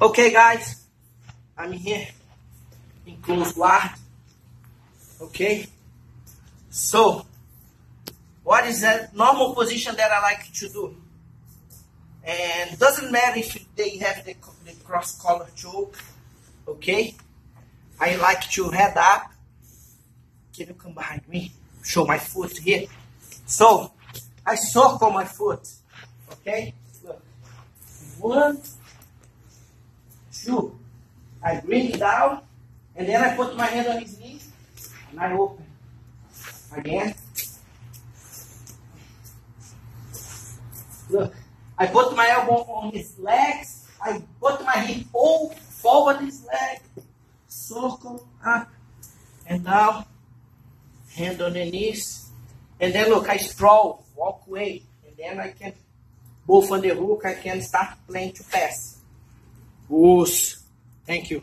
Okay, guys, I'm here in close guard. Okay, so what is that normal position that I like to do? And doesn't matter if they have the, the cross collar choke. Okay, I like to head up. Can you come behind me? Show my foot here. So I circle my foot. Okay, look, one two. I bring it down, and then I put my hand on his knee, and I open. Again. Look, I put my elbow on his legs, I put my hip all forward his leg, circle up and down, hand on the knees, and then look, I sprawl, walk away, and then I can, both on the hook, I can start playing to pass. Os. Thank you.